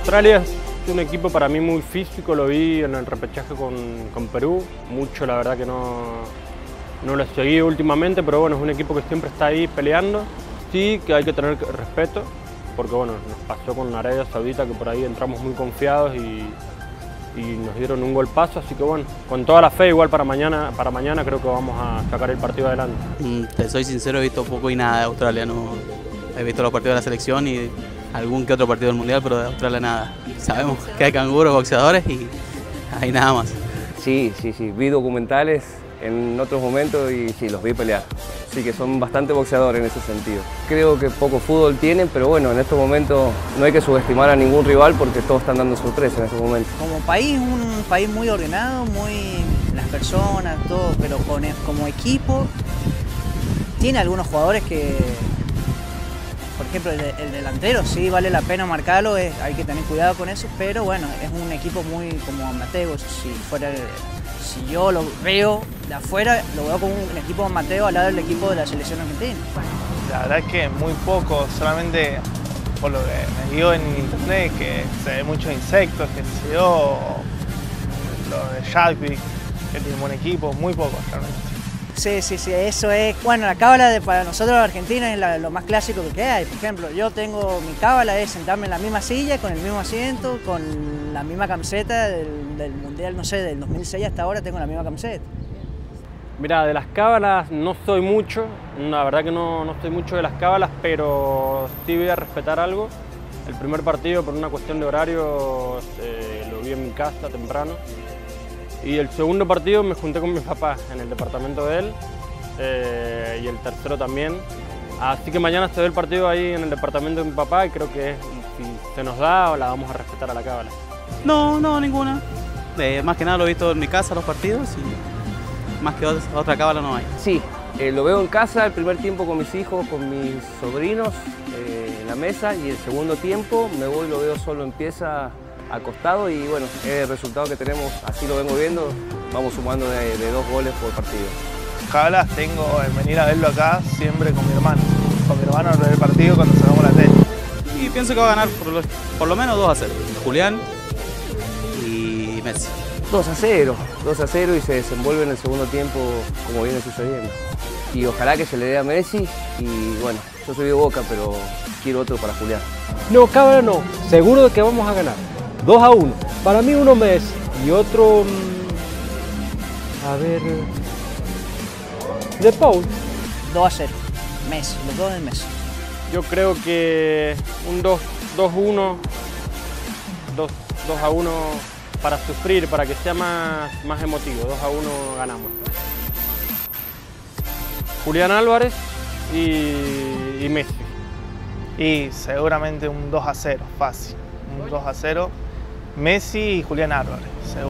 Australia es un equipo para mí muy físico, lo vi en el repechaje con, con Perú, mucho la verdad que no, no lo seguí últimamente, pero bueno, es un equipo que siempre está ahí peleando. Sí que hay que tener respeto, porque bueno, nos pasó con Arabia Saudita que por ahí entramos muy confiados y, y nos dieron un golpazo, así que bueno, con toda la fe igual para mañana, para mañana creo que vamos a sacar el partido adelante. Mm, Te soy sincero, he visto poco y nada de Australia, no he visto los partidos de la selección y algún que otro partido del Mundial, pero de Australia nada. Sabemos que hay canguros, boxeadores y hay nada más. Sí, sí, sí, vi documentales en otros momentos y sí, los vi pelear. Sí, que son bastante boxeadores en ese sentido. Creo que poco fútbol tienen, pero bueno, en estos momentos no hay que subestimar a ningún rival porque todos están dando sorpresa en estos momentos. Como país, un país muy ordenado, muy las personas, todo, pero con, como equipo tiene algunos jugadores que, por ejemplo, el, de- el delantero sí vale la pena marcarlo, hay que tener cuidado con eso, pero bueno, es un equipo muy como amateur, si fuera si yo lo veo de afuera, lo veo como un equipo amateur al lado del equipo de la selección argentina. La verdad es que muy poco, solamente por lo que me dio en internet, que se ve muchos insectos, que se dio lo de Jadwick, que tiene un buen equipo, muy poco realmente. Sí, sí, sí, eso es. Bueno, la cábala de, para nosotros los argentinos es la- lo más clásico que hay. Por ejemplo, yo tengo mi cábala es sentarme en la misma silla, con el mismo asiento, con la misma camiseta del, del mundial, no sé, del 2006 hasta ahora tengo la misma camiseta. Mira, de las cábalas no soy mucho, la verdad que no, no soy mucho de las cábalas, pero sí voy a respetar algo. El primer partido, por una cuestión de horario, eh, lo vi en mi casa temprano. Y el segundo partido me junté con mi papá en el departamento de él, eh, y el tercero también. Así que mañana se ve el partido ahí en el departamento de mi papá y creo que si se nos da, la vamos a respetar a la cábala. No, no, ninguna. Eh, más que nada lo he visto en mi casa los partidos y más que otra, otra cábala no hay. Sí, eh, lo veo en casa el primer tiempo con mis hijos, con mis sobrinos eh, en la mesa y el segundo tiempo me voy y lo veo solo en pieza acostado y bueno, es el resultado que tenemos, así lo vengo viendo, vamos sumando de, de dos goles por partido. Cablas tengo en venir a verlo acá siempre con mi hermano. Con mi hermano ver el partido cuando sacamos la tele. Y pienso que va a ganar por lo, por lo menos 2 a 0. Julián y Messi. 2 a 0, 2 a 0 y se desenvuelve en el segundo tiempo como viene sucediendo. Y ojalá que se le dé a Messi y bueno, yo soy de Boca pero quiero otro para Julián. No, cámara no. Seguro de que vamos a ganar. 2 a 1. Para mí uno Messi y otro... mm, A ver... De Paul. 2 a 0. Messi, los dos de Messi. Yo creo que un 2 2-1, 2 2 a 1 para sufrir, para que sea más, más emotivo. 2 a 1 ganamos. Julián Álvarez y, y Messi. Y seguramente un 2 a 0, fácil. Un 2 a 0. Messi y Julián Álvarez. seguro.